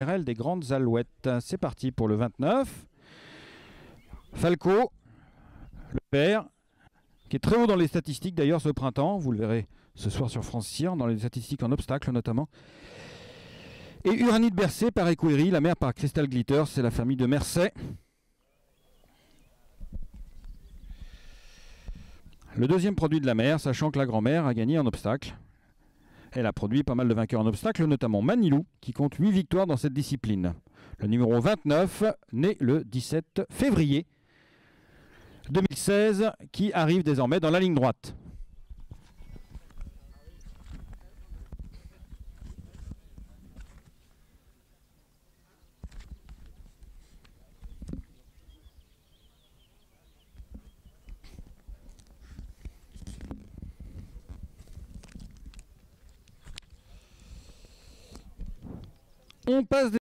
Des Grandes Alouettes. C'est parti pour le 29. Falco, le père, qui est très haut dans les statistiques d'ailleurs ce printemps. Vous le verrez ce soir sur France dans les statistiques en obstacle notamment. Et Uranide Bercé par Equery, la mère par Crystal Glitter, c'est la famille de Mercey. Le deuxième produit de la mère, sachant que la grand-mère a gagné en obstacle. Elle a produit pas mal de vainqueurs en obstacle, notamment Manilou, qui compte 8 victoires dans cette discipline. Le numéro 29, né le 17 février 2016, qui arrive désormais dans la ligne droite. On passe